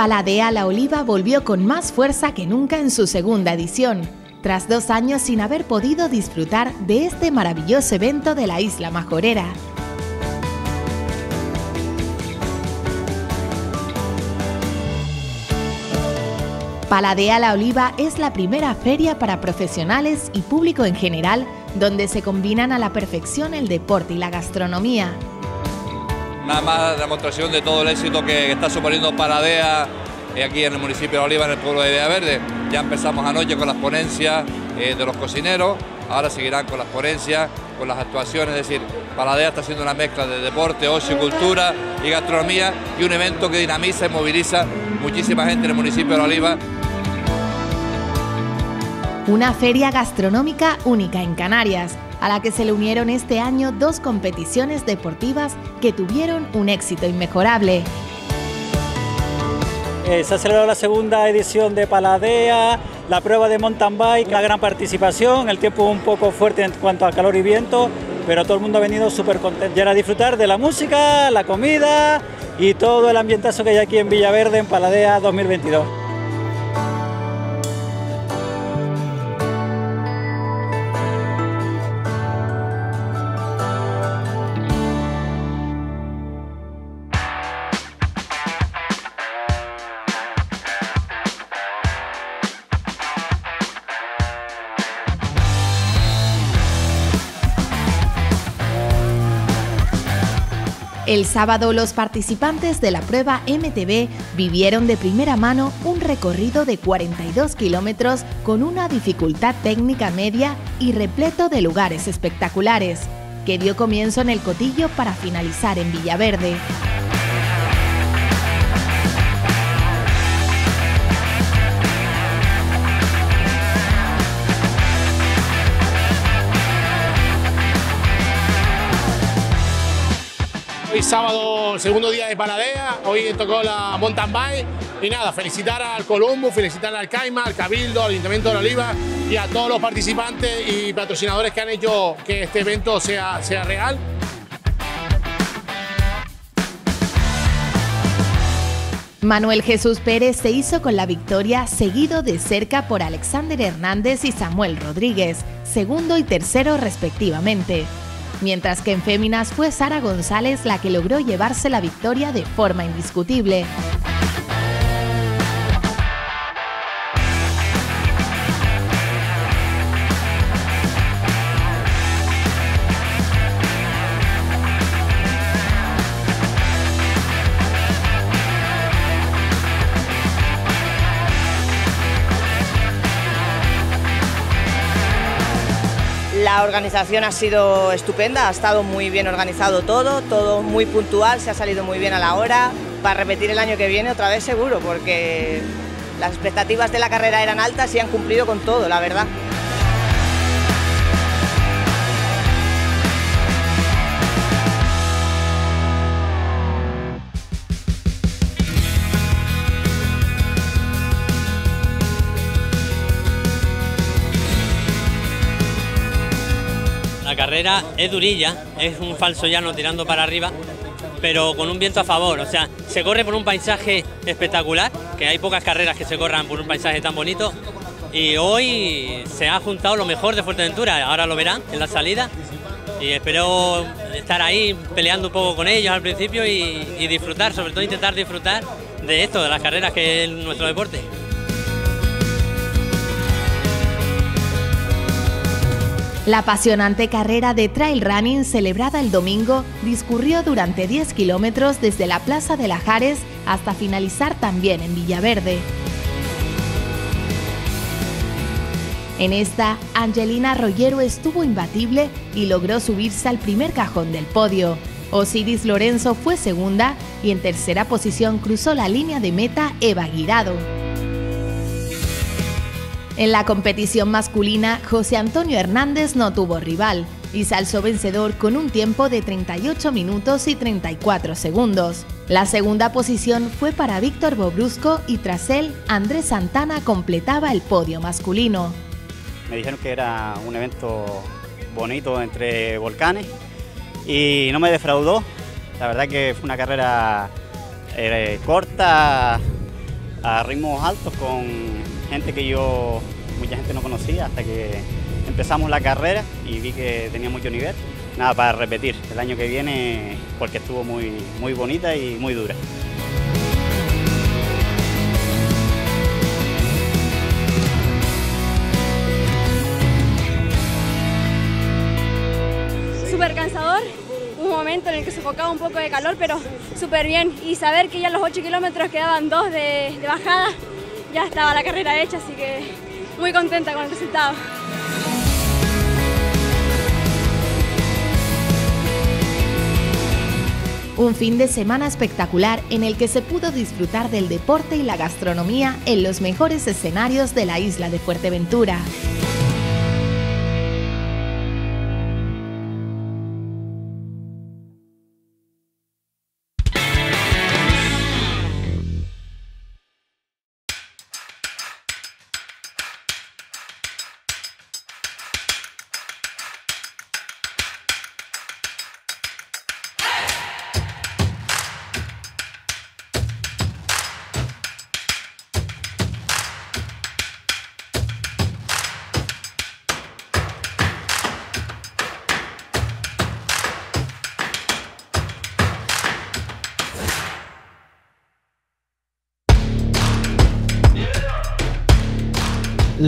Paladea la Oliva volvió con más fuerza que nunca en su segunda edición, tras dos años sin haber podido disfrutar de este maravilloso evento de la isla Majorera. Paladea la Oliva es la primera feria para profesionales y público en general donde se combinan a la perfección el deporte y la gastronomía. Nada más demostración de todo el éxito que está suponiendo Paladea eh, aquí en el municipio de Oliva, en el pueblo de Verde. Ya empezamos anoche con las ponencias eh, de los cocineros, ahora seguirán con las ponencias, con las actuaciones, es decir, Paladea está haciendo una mezcla de deporte, ocio, cultura y gastronomía y un evento que dinamiza y moviliza muchísima gente en el municipio de Oliva. Una feria gastronómica única en Canarias, a la que se le unieron este año dos competiciones deportivas que tuvieron un éxito inmejorable. Eh, se ha celebrado la segunda edición de Paladea, la prueba de mountain bike, la gran participación, el tiempo un poco fuerte en cuanto a calor y viento, pero todo el mundo ha venido súper contento. Y a disfrutar de la música, la comida y todo el ambientazo que hay aquí en Villaverde en Paladea 2022. El sábado los participantes de la prueba MTB vivieron de primera mano un recorrido de 42 kilómetros con una dificultad técnica media y repleto de lugares espectaculares, que dio comienzo en el Cotillo para finalizar en Villaverde. Sábado, segundo día de Paladea, hoy tocó la mountain bike. Y nada, felicitar al Columbus, felicitar al Caima, al Cabildo, al Ayuntamiento de la Oliva y a todos los participantes y patrocinadores que han hecho que este evento sea, sea real. Manuel Jesús Pérez se hizo con la victoria seguido de cerca por Alexander Hernández y Samuel Rodríguez, segundo y tercero respectivamente mientras que en féminas fue Sara González la que logró llevarse la victoria de forma indiscutible. La organización ha sido estupenda, ha estado muy bien organizado todo, todo muy puntual, se ha salido muy bien a la hora. Para repetir el año que viene otra vez seguro, porque las expectativas de la carrera eran altas y han cumplido con todo, la verdad. Es durilla, es un falso llano tirando para arriba, pero con un viento a favor. O sea, se corre por un paisaje espectacular, que hay pocas carreras que se corran por un paisaje tan bonito. Y hoy se ha juntado lo mejor de Fuerteventura, ahora lo verán en la salida. Y espero estar ahí peleando un poco con ellos al principio y, y disfrutar, sobre todo intentar disfrutar de esto, de las carreras que es nuestro deporte. La apasionante carrera de trail running celebrada el domingo discurrió durante 10 kilómetros desde la Plaza de Lajares hasta finalizar también en Villaverde. En esta, Angelina Rollero estuvo imbatible y logró subirse al primer cajón del podio. Osiris Lorenzo fue segunda y en tercera posición cruzó la línea de meta Eva Guirado. En la competición masculina, José Antonio Hernández no tuvo rival y se vencedor con un tiempo de 38 minutos y 34 segundos. La segunda posición fue para Víctor Bobrusco y tras él, Andrés Santana completaba el podio masculino. Me dijeron que era un evento bonito entre volcanes y no me defraudó. La verdad que fue una carrera eh, corta, a ritmos altos con gente que yo, mucha gente no conocía hasta que empezamos la carrera y vi que tenía mucho nivel. Nada, para repetir el año que viene porque estuvo muy, muy bonita y muy dura. Súper cansador, un momento en el que sofocaba un poco de calor, pero súper bien. Y saber que ya los 8 kilómetros quedaban dos de, de bajada, ya estaba la carrera hecha, así que muy contenta con el resultado. Un fin de semana espectacular en el que se pudo disfrutar del deporte y la gastronomía en los mejores escenarios de la isla de Fuerteventura.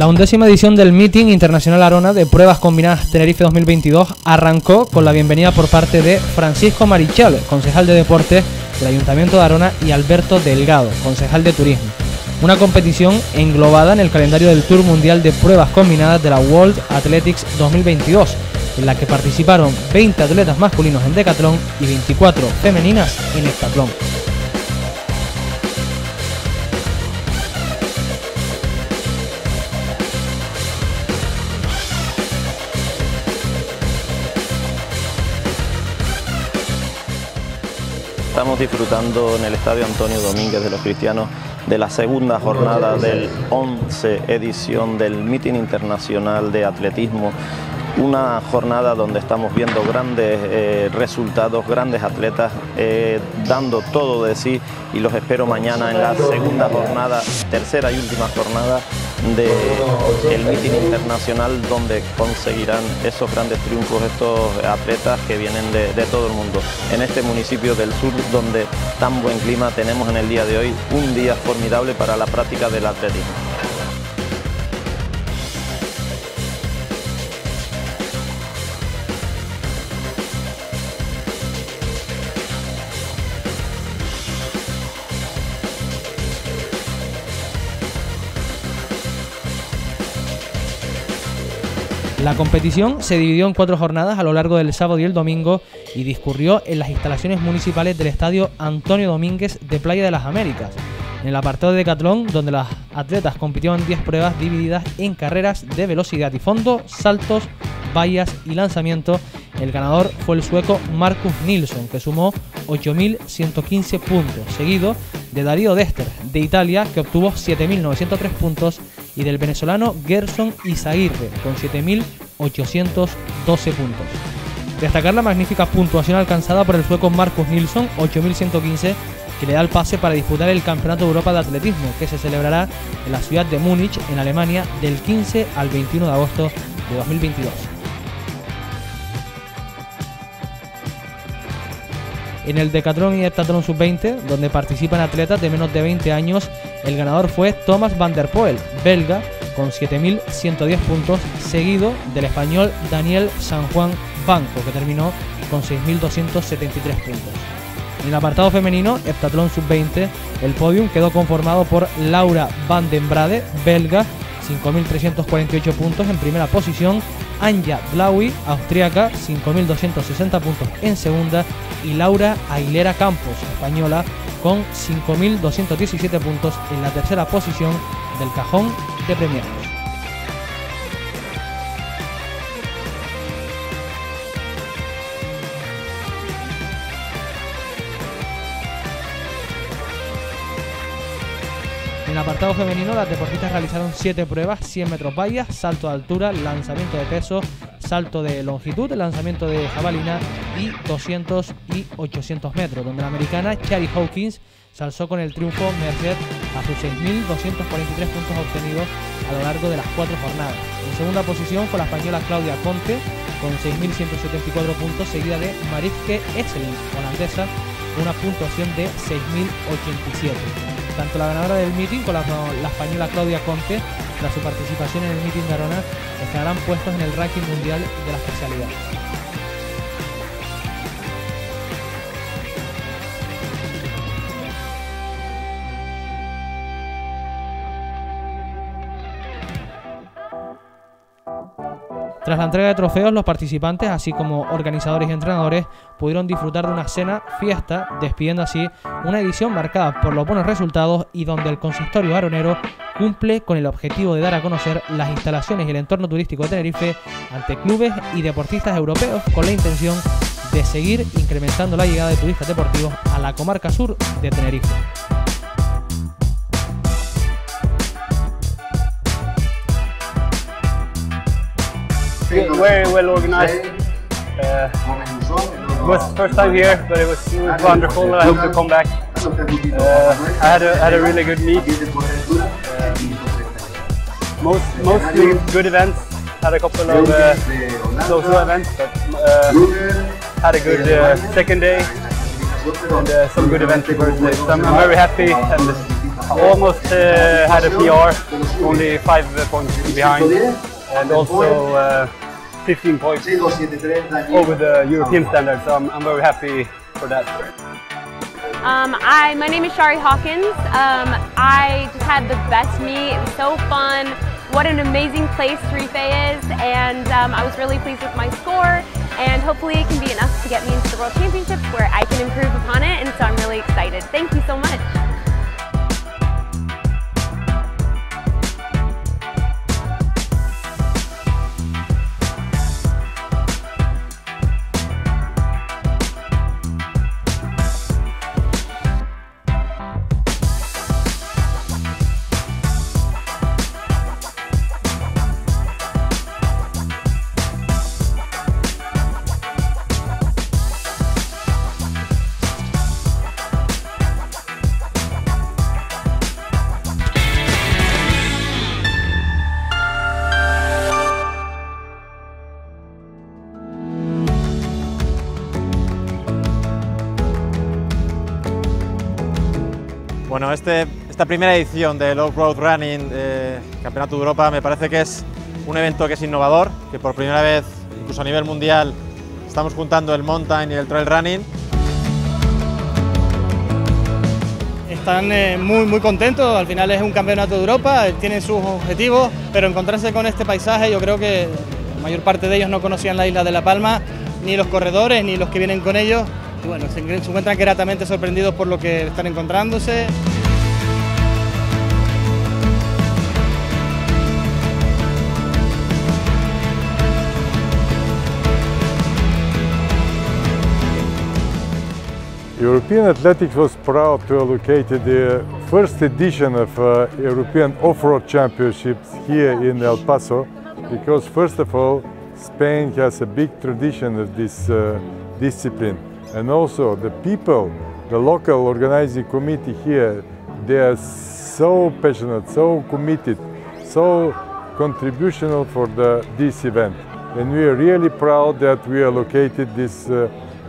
La undécima edición del Meeting Internacional Arona de Pruebas Combinadas Tenerife 2022 arrancó con la bienvenida por parte de Francisco Marichal, concejal de Deportes del Ayuntamiento de Arona, y Alberto Delgado, concejal de Turismo. Una competición englobada en el calendario del Tour Mundial de Pruebas Combinadas de la World Athletics 2022, en la que participaron 20 atletas masculinos en decatlón y 24 femeninas en heptatlón. Estamos disfrutando en el Estadio Antonio Domínguez de los Cristianos de la segunda jornada del 11 edición del Meeting Internacional de Atletismo. Una jornada donde estamos viendo grandes eh, resultados, grandes atletas eh, dando todo de sí y los espero mañana en la segunda jornada, tercera y última jornada del meeting internacional donde conseguirán esos grandes triunfos estos atletas que vienen de, de todo el mundo. En este municipio del sur donde tan buen clima tenemos en el día de hoy, un día formidable para la práctica del atletismo. La competición se dividió en cuatro jornadas a lo largo del sábado y el domingo y discurrió en las instalaciones municipales del estadio Antonio Domínguez de Playa de las Américas. En el apartado de Decatlón, donde las atletas compitieron en 10 pruebas divididas en carreras de velocidad y fondo, saltos, vallas y lanzamiento, el ganador fue el sueco Marcus Nilsson, que sumó 8.115 puntos, seguido de Darío Dester, de Italia, que obtuvo 7.903 puntos, y del venezolano Gerson Izaguirre, con 7.812 puntos. Destacar la magnífica puntuación alcanzada por el sueco Marcus Nilsson, 8.115, que le da el pase para disputar el Campeonato de Europa de Atletismo, que se celebrará en la ciudad de Múnich, en Alemania, del 15 al 21 de agosto de 2022. En el Decathlon y Heptathlon Sub-20, donde participan atletas de menos de 20 años, el ganador fue Thomas van der Poel, belga, con 7.110 puntos, seguido del español Daniel San Juan Banco, que terminó con 6.273 puntos. En el apartado femenino, Heptathlon Sub-20, el podium quedó conformado por Laura van den Brade, belga, 5.348 puntos en primera posición, Anja Blaui, austríaca, 5.260 puntos en segunda y Laura Aguilera Campos, española, con 5.217 puntos en la tercera posición del cajón de premiados. En el apartado femenino, las deportistas realizaron 7 pruebas, 100 metros vallas, salto de altura, lanzamiento de peso, salto de longitud, lanzamiento de jabalina y 200 y 800 metros, donde la americana Chari Hawkins se con el triunfo merced a sus 6.243 puntos obtenidos a lo largo de las cuatro jornadas. En segunda posición fue la española Claudia Conte con 6.174 puntos, seguida de Mariske Etzelin, holandesa, con una puntuación de 6.087. Tanto la ganadora del meeting la, la española Claudia Conte, tras su participación en el meeting de Arona, estarán puestos en el ranking mundial de la especialidad. Tras la entrega de trofeos, los participantes, así como organizadores y entrenadores, pudieron disfrutar de una cena fiesta, despidiendo así una edición marcada por los buenos resultados y donde el consistorio aronero cumple con el objetivo de dar a conocer las instalaciones y el entorno turístico de Tenerife ante clubes y deportistas europeos con la intención de seguir incrementando la llegada de turistas deportivos a la comarca sur de Tenerife. Very well organized. Uh, it was first time here, but it was, it was wonderful. I hope to come back. Uh, I had a, had a really good meet. Um, most mostly good events. Had a couple of uh, social events, but uh, had a good uh, second day and some good events the first day. So I'm, I'm very happy and almost had a PR, only five points behind, and also uh, 15 points over the European standard. So I'm, I'm very happy for that. Um, I, my name is Shari Hawkins. Um, I just had the best meet. It was so fun. What an amazing place Tarife is, and um, I was really pleased with my score. And hopefully, it can be enough to get me into the World Championships where I can improve upon it. And so I'm really excited. Thank you so much. Este, esta primera edición del Off-Road Running eh, Campeonato de Europa me parece que es un evento que es innovador, que por primera vez, incluso a nivel mundial, estamos juntando el mountain y el trail running. Están eh, muy, muy contentos, al final es un campeonato de Europa, eh, tienen sus objetivos, pero encontrarse con este paisaje yo creo que la mayor parte de ellos no conocían la isla de La Palma, ni los corredores, ni los que vienen con ellos, bueno, se encuentran gratamente sorprendidos por lo que están encontrándose. European Athletics was proud to allocate the first edition of uh, European Off-Road Championships here in El Paso because first of all Spain has a big tradition of this uh, discipline. And also the people, the local organizing committee here, they are so passionate, so committed, so contributional for the, this event. And we are really proud that we are located this uh,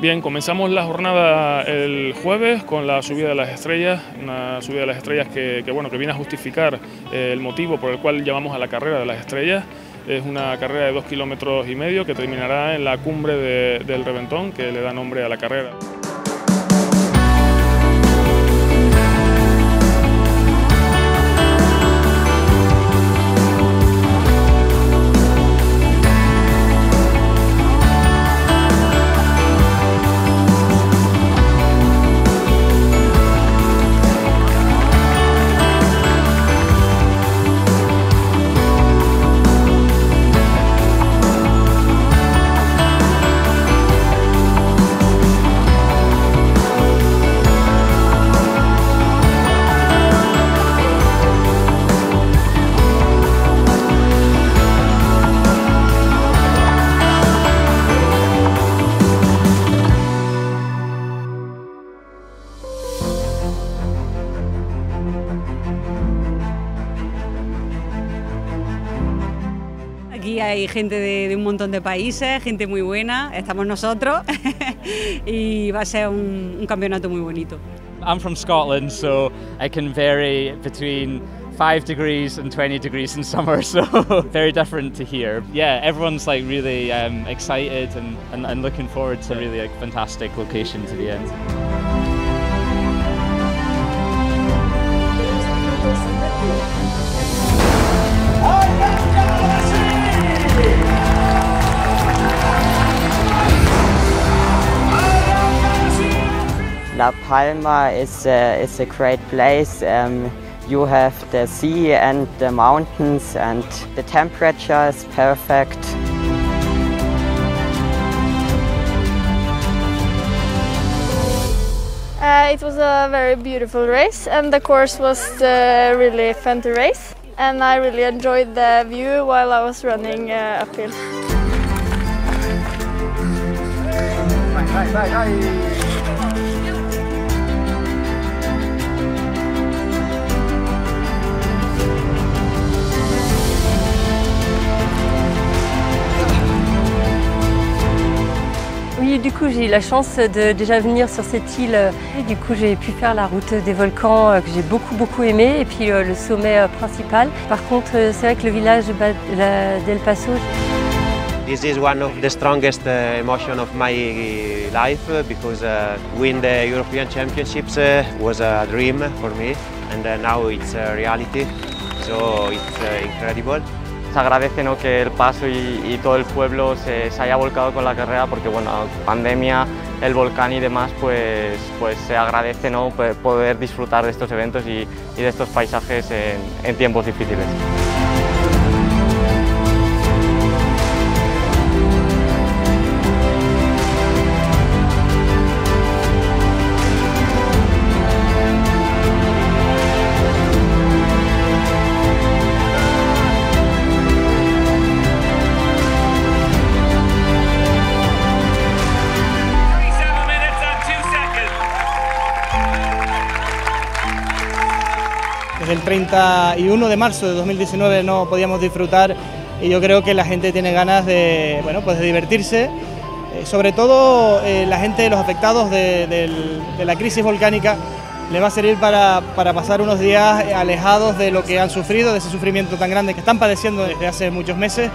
Bien, comenzamos la jornada el jueves con la subida de las estrellas, una subida de las estrellas que, bueno, que viene a justificar eh, el motivo por el cual llamamos a la carrera de las estrellas. Es una carrera de dos kilómetros y medio que terminará en la cumbre de, del Reventón, que le da nombre a la carrera. Hay gente de, de un montón de países, gente muy buena, estamos nosotros y va a ser un, un campeonato muy bonito. I'm from Scotland, so I can vary between 5 degrees and 20 degrees in summer, so very different to here. Yeah, everyone's like really um, excited and, and, and looking forward to really like fantastic location to be in. La Palma is a, is a great place. Um, you have the sea and the mountains and the temperature is perfect. Uh, it was a very beautiful race and the course was uh, really fun to race and I really enjoyed the view while I was running uh, uphill. Oui, du coup, j'ai eu la chance de déjà venir sur cette île. Du coup, j'ai pu faire la route des volcans euh, que j'ai beaucoup, beaucoup aimé. Et puis euh, le sommet euh, principal. Par contre, c'est vrai que le village d'El Paso, This is one of the strongest uh, emotion of my life uh, because uh, win the European Championships uh, was a dream for me and uh, now it's a reality. So it's uh, incredible. Se agradece ¿no? que el paso y, todo el pueblo se, haya volcado con la carrera porque bueno, pandemia, el volcán y demás, pues, pues se agradece ¿no? Poder disfrutar de estos eventos y, de estos paisajes en tiempos difíciles. El 31 de marzo de 2019 no podíamos disfrutar y yo creo que la gente tiene ganas de, bueno, pues de divertirse. Eh, sobre todo eh, la gente, los afectados de, de la crisis volcánica, les va a servir para, para pasar unos días alejados de lo que han sufrido, de ese sufrimiento tan grande que están padeciendo desde hace muchos meses.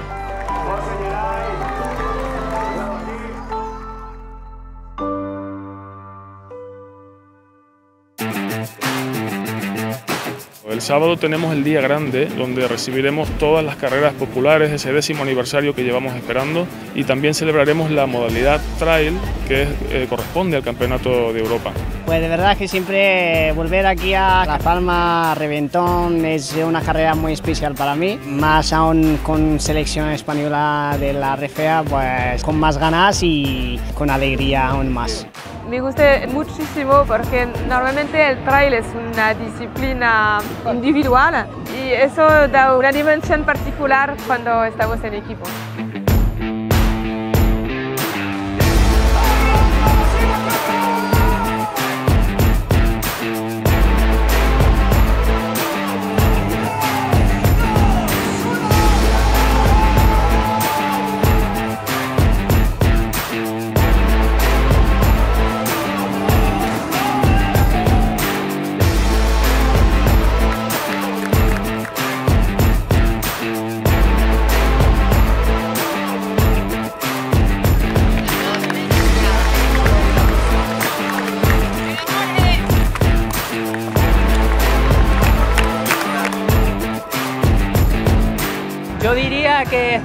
Sábado tenemos el día grande donde recibiremos todas las carreras populares, ese décimo aniversario que llevamos esperando y también celebraremos la modalidad trail que es- eh, corresponde al Campeonato de Europa. Pues de verdad que siempre volver aquí a La Palma, Reventón, es una carrera muy especial para mí, más aún con selección española de la RFA, pues con más ganas y con alegría aún más. Me gusta muchísimo porque normalmente el trail es una disciplina individual y eso da una dimensión particular cuando estamos en equipo.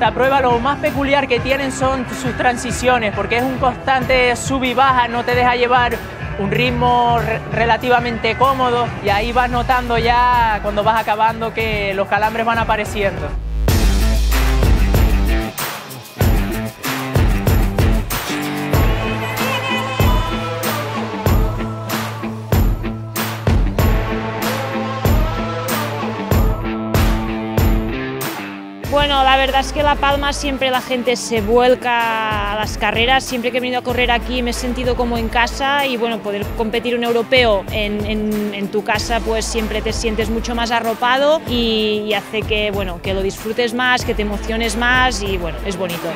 Esta prueba lo más peculiar que tienen son sus transiciones, porque es un constante sub y baja, no te deja llevar un ritmo re- relativamente cómodo y ahí vas notando ya cuando vas acabando que los calambres van apareciendo. Bueno, la verdad es que La Palma siempre la gente se vuelca a las carreras, siempre que he venido a correr aquí me he sentido como en casa y bueno, poder competir un europeo en, en, en tu casa pues siempre te sientes mucho más arropado y, y hace que, bueno, que lo disfrutes más, que te emociones más y bueno, es bonito.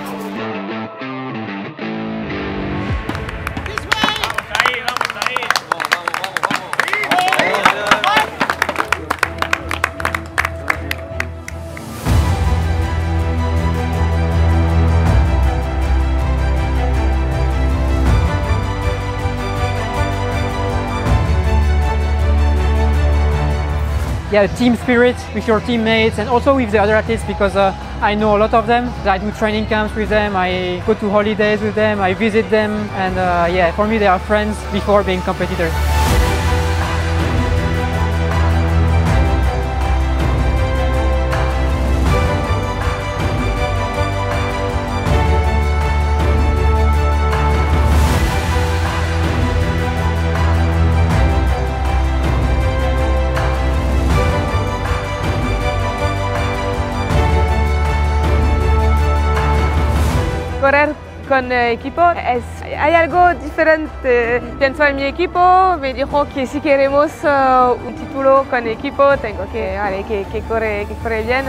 Yeah, team spirit with your teammates and also with the other athletes because uh, I know a lot of them. I do training camps with them, I go to holidays with them, I visit them, and uh, yeah, for me they are friends before being competitors. Con eh, equipo es, hay algo diferente. Pienso en mi equipo, me dijo que si queremos uh, un título con equipo tengo que, vale, que, que, corre, que corre bien.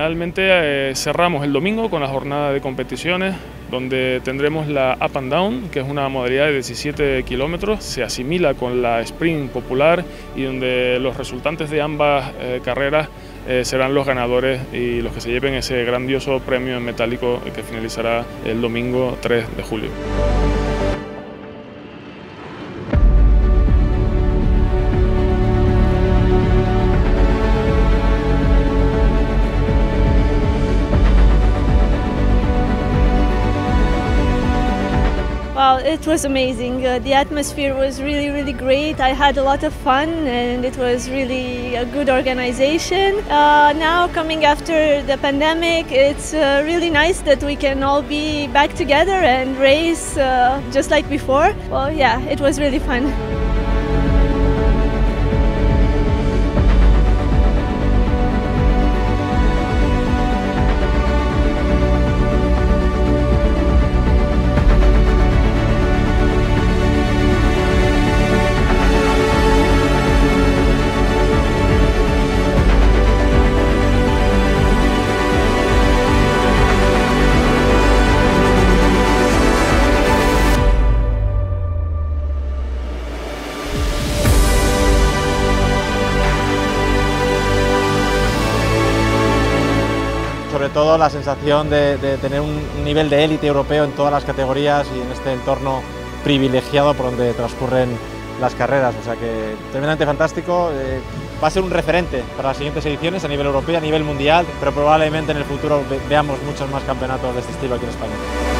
Finalmente eh, cerramos el domingo con la jornada de competiciones donde tendremos la Up and Down, que es una modalidad de 17 kilómetros, se asimila con la Sprint popular y donde los resultantes de ambas eh, carreras eh, serán los ganadores y los que se lleven ese grandioso premio en metálico que finalizará el domingo 3 de julio. Well, it was amazing. Uh, the atmosphere was really, really great. I had a lot of fun and it was really a good organization. Uh, now, coming after the pandemic, it's uh, really nice that we can all be back together and race uh, just like before. Well, yeah, it was really fun. Todo la sensación de, tener un nivel de élite europeo en todas las categorías y en este entorno privilegiado por donde transcurren las carreras. O sea que tremendamente fantástico. Eh, va a ser un referente para las siguientes ediciones a nivel europeo, a nivel mundial, pero probablemente en el futuro ve veamos muchos más campeonatos de este estilo aquí en España.